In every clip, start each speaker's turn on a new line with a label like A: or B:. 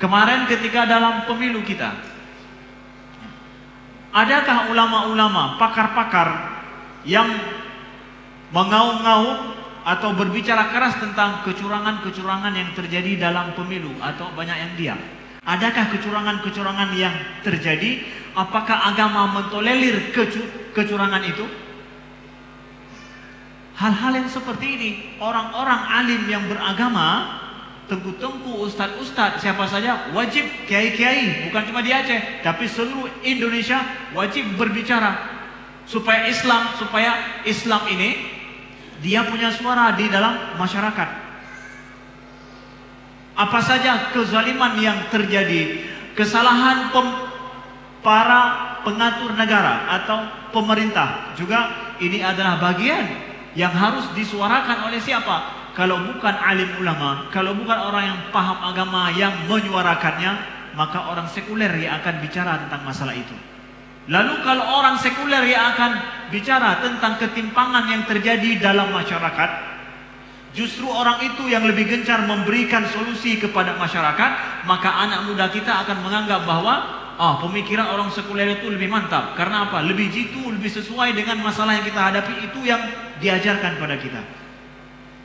A: Kemarin ketika dalam pemilu kita, adakah ulama-ulama, pakar-pakar yang mengaum-ngaum atau berbicara keras tentang kecurangan-kecurangan yang terjadi dalam pemilu atau banyak yang diam? Adakah kecurangan-kecurangan yang terjadi? Apakah agama mentolerir kecu- kecurangan itu? Hal-hal yang seperti ini, orang-orang alim yang beragama tengku-tengku, ustadz-ustadz, siapa saja wajib kiai-kiai, bukan cuma di Aceh, tapi seluruh Indonesia wajib berbicara supaya Islam, supaya Islam ini dia punya suara di dalam masyarakat. Apa saja kezaliman yang terjadi, kesalahan pem- para pengatur negara atau pemerintah juga ini adalah bagian yang harus disuarakan oleh siapa? Kalau bukan alim ulama, kalau bukan orang yang paham agama yang menyuarakannya, maka orang sekuler yang akan bicara tentang masalah itu. Lalu kalau orang sekuler yang akan bicara tentang ketimpangan yang terjadi dalam masyarakat, justru orang itu yang lebih gencar memberikan solusi kepada masyarakat, maka anak muda kita akan menganggap bahwa ah pemikiran orang sekuler itu lebih mantap. Karena apa? Lebih jitu, lebih sesuai dengan masalah yang kita hadapi itu yang diajarkan pada kita.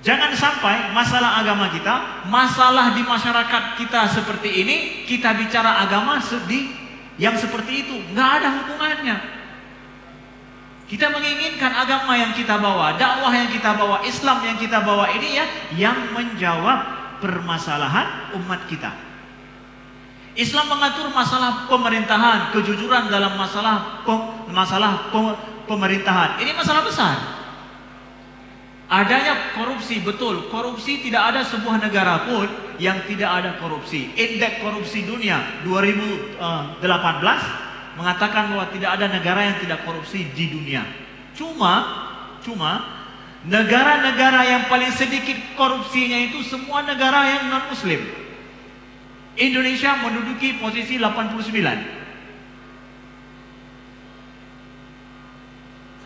A: Jangan sampai masalah agama kita, masalah di masyarakat kita seperti ini, kita bicara agama sedih yang seperti itu, nggak ada hubungannya. Kita menginginkan agama yang kita bawa, dakwah yang kita bawa, Islam yang kita bawa ini ya, yang menjawab permasalahan umat kita. Islam mengatur masalah pemerintahan, kejujuran dalam masalah masalah pem- pemerintahan. Ini masalah besar. Adanya korupsi, betul. Korupsi tidak ada sebuah negara pun yang tidak ada korupsi. Indeks korupsi dunia 2018 mengatakan bahwa tidak ada negara yang tidak korupsi di dunia. Cuma, cuma negara-negara yang paling sedikit korupsinya itu semua negara yang non muslim. Indonesia menduduki posisi 89.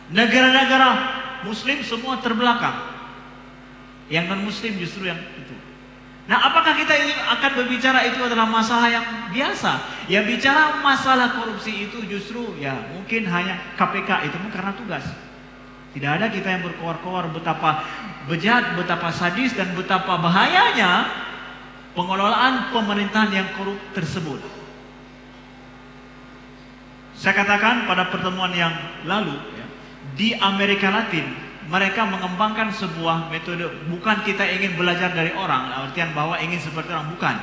A: Negara-negara muslim semua terbelakang. Yang non muslim justru yang itu. Nah, apakah kita akan berbicara itu adalah masalah yang biasa? Ya bicara masalah korupsi itu justru ya mungkin hanya KPK itu pun karena tugas. Tidak ada kita yang berkoar-koar betapa bejat, betapa sadis dan betapa bahayanya pengelolaan pemerintahan yang korup tersebut. Saya katakan pada pertemuan yang lalu ya, di Amerika Latin mereka mengembangkan sebuah metode bukan kita ingin belajar dari orang artian bahwa ingin seperti orang bukan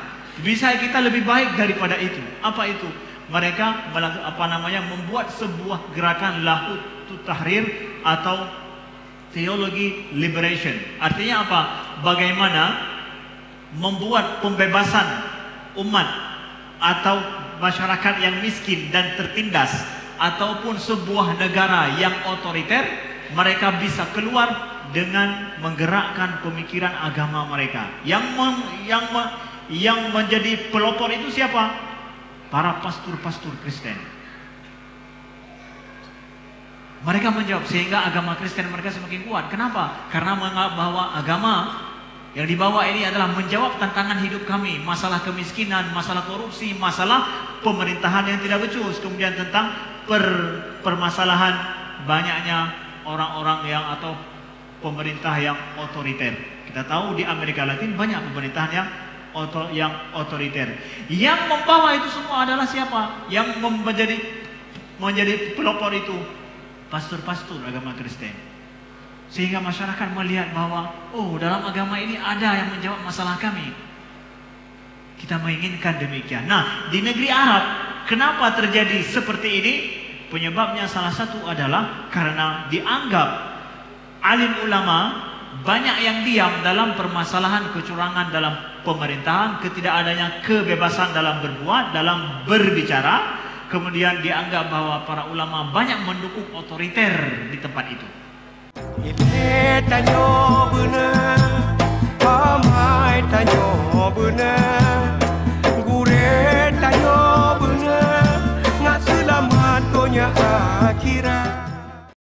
A: bisa kita lebih baik daripada itu. Apa itu? Mereka apa namanya membuat sebuah gerakan lahut tahrir atau teologi liberation. Artinya apa? Bagaimana membuat pembebasan umat atau masyarakat yang miskin dan tertindas ataupun sebuah negara yang otoriter mereka bisa keluar dengan menggerakkan pemikiran agama mereka. Yang mem, yang yang menjadi pelopor itu siapa? Para pastor-pastor Kristen. Mereka menjawab sehingga agama Kristen mereka semakin kuat. Kenapa? Karena bahwa agama yang dibawa ini adalah menjawab tantangan hidup kami, masalah kemiskinan, masalah korupsi, masalah pemerintahan yang tidak becus, kemudian tentang per, permasalahan banyaknya orang-orang yang atau pemerintah yang otoriter. Kita tahu di Amerika Latin banyak pemerintahan yang otor, yang otoriter. Yang membawa itu semua adalah siapa? Yang menjadi menjadi pelopor itu pastor-pastor agama Kristen. Sehingga masyarakat melihat bahwa oh dalam agama ini ada yang menjawab masalah kami. Kita menginginkan demikian. Nah, di negeri Arab kenapa terjadi seperti ini? Penyebabnya salah satu adalah karena dianggap alim ulama banyak yang diam dalam permasalahan kecurangan dalam pemerintahan, ketidakadanya kebebasan dalam berbuat, dalam berbicara, kemudian dianggap bahwa para ulama banyak mendukung otoriter di tempat itu.